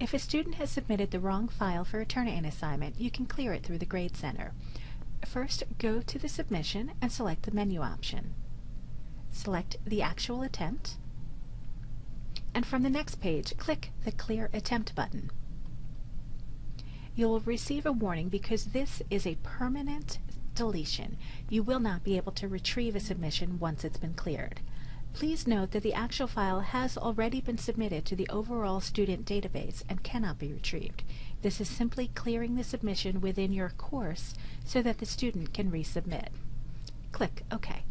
If a student has submitted the wrong file for a Turnitin assignment, you can clear it through the Grade Center. First, go to the submission and select the menu option. Select the actual attempt, and from the next page, click the Clear Attempt button. You will receive a warning because this is a permanent deletion. You will not be able to retrieve a submission once it's been cleared. Please note that the actual file has already been submitted to the overall student database and cannot be retrieved. This is simply clearing the submission within your course so that the student can resubmit. Click OK.